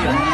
人。